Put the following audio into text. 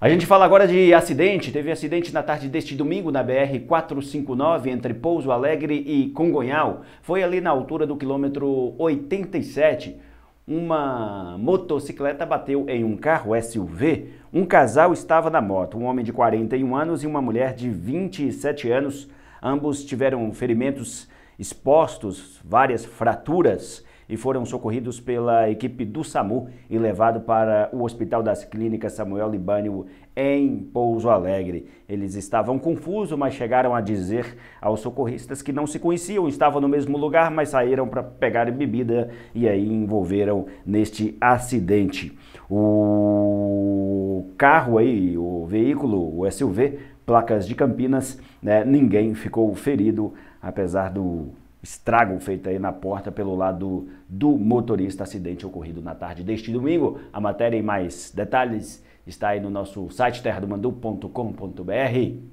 A gente fala agora de acidente. Teve acidente na tarde deste domingo na BR-459 entre Pouso Alegre e Congonhal. Foi ali na altura do quilômetro 87. Uma motocicleta bateu em um carro SUV. Um casal estava na moto, um homem de 41 anos e uma mulher de 27 anos. Ambos tiveram ferimentos expostos, várias fraturas e foram socorridos pela equipe do SAMU e levados para o Hospital das Clínicas Samuel Libânio em Pouso Alegre. Eles estavam confusos, mas chegaram a dizer aos socorristas que não se conheciam, estavam no mesmo lugar, mas saíram para pegar bebida e aí envolveram neste acidente. O carro aí, o veículo, o SUV, placas de Campinas, né, ninguém ficou ferido, apesar do estrago feito aí na porta pelo lado do motorista, acidente ocorrido na tarde deste domingo. A matéria em mais detalhes está aí no nosso site terradomandu.com.br.